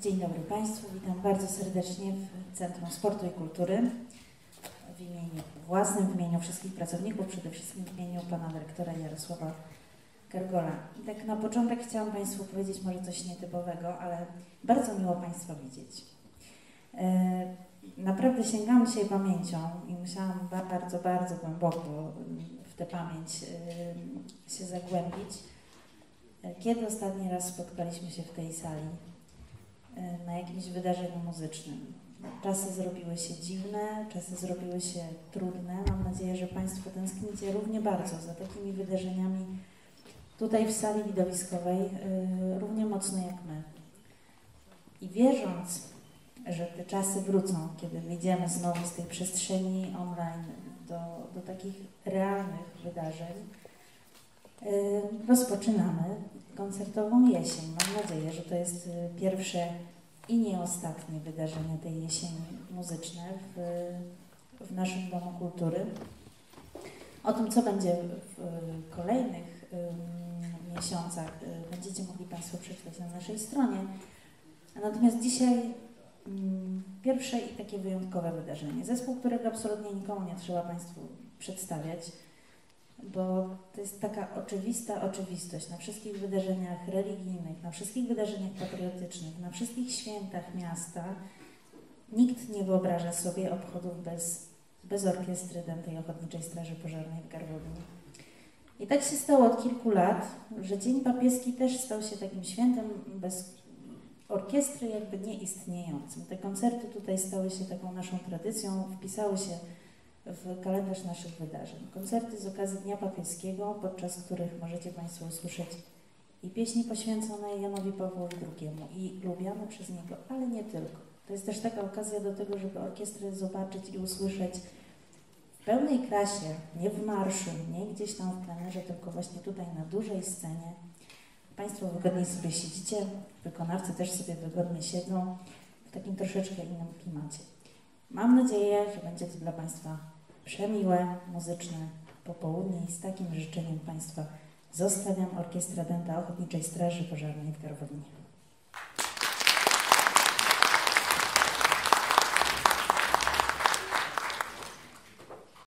Dzień dobry Państwu, witam bardzo serdecznie w Centrum Sportu i Kultury w imieniu własnym, w imieniu wszystkich pracowników, przede wszystkim w imieniu Pana Dyrektora Jarosława Gargola. I tak na początek chciałam Państwu powiedzieć może coś nietypowego, ale bardzo miło Państwa widzieć. E, naprawdę sięgałam dzisiaj pamięcią i musiałam bardzo, bardzo głęboko w tę pamięć e, się zagłębić. E, kiedy ostatni raz spotkaliśmy się w tej sali? Na jakimś wydarzeniu muzycznym. Czasy zrobiły się dziwne, czasy zrobiły się trudne. Mam nadzieję, że Państwo tęsknicie równie bardzo za takimi wydarzeniami tutaj w sali widowiskowej, yy, równie mocno jak my. I wierząc, że te czasy wrócą, kiedy wyjdziemy znowu z tej przestrzeni online do, do takich realnych wydarzeń, yy, rozpoczynamy koncertową jesień. Mam nadzieję, że to jest y, pierwsze i nie ostatnie wydarzenie tej jesieni muzyczne w, w naszym Domu Kultury. O tym, co będzie w kolejnych miesiącach, y, będziecie mogli Państwo przeczytać na naszej stronie. Natomiast dzisiaj pierwsze i takie wyjątkowe wydarzenie. Zespół, którego absolutnie nikomu nie trzeba Państwu przedstawiać bo to jest taka oczywista oczywistość na wszystkich wydarzeniach religijnych, na wszystkich wydarzeniach patriotycznych, na wszystkich świętach miasta. Nikt nie wyobraża sobie obchodów bez, bez orkiestry Dętej Ochotniczej Straży Pożarnej w Garwolinie. I tak się stało od kilku lat, że Dzień Papieski też stał się takim świętem bez orkiestry jakby nieistniejącym. Te koncerty tutaj stały się taką naszą tradycją, wpisały się w kalendarz naszych wydarzeń. Koncerty z okazji Dnia Papieskiego, podczas których możecie Państwo usłyszeć i pieśni poświęcone Janowi Pawłowi II i lubiane przez niego, ale nie tylko. To jest też taka okazja do tego, żeby orkiestrę zobaczyć i usłyszeć w pełnej krasie, nie w marszu, nie gdzieś tam w plenerze, tylko właśnie tutaj na dużej scenie. Państwo wygodnie sobie siedzicie, wykonawcy też sobie wygodnie siedzą w takim troszeczkę innym klimacie. Mam nadzieję, że będzie to dla Państwa przemiłe, muzyczne popołudnie i z takim życzeniem Państwa zostawiam Orkiestrę Dęta Ochotniczej Straży Pożarnej w Garwolinie.